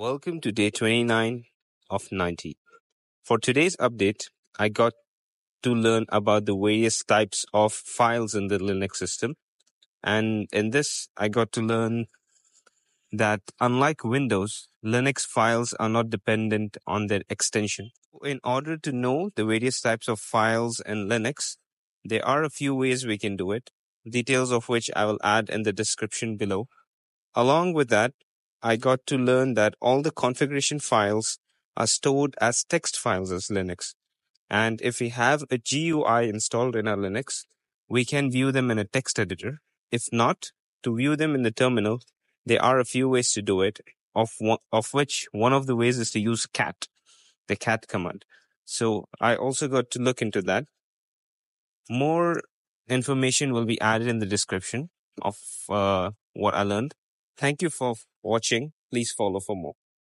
Welcome to day 29 of 90. For today's update, I got to learn about the various types of files in the Linux system. And in this, I got to learn that unlike Windows, Linux files are not dependent on their extension. In order to know the various types of files in Linux, there are a few ways we can do it, details of which I will add in the description below. Along with that, I got to learn that all the configuration files are stored as text files as Linux. And if we have a GUI installed in our Linux, we can view them in a text editor. If not, to view them in the terminal, there are a few ways to do it, of, one, of which one of the ways is to use cat, the cat command. So I also got to look into that. More information will be added in the description of uh, what I learned. Thank you for watching. Please follow for more.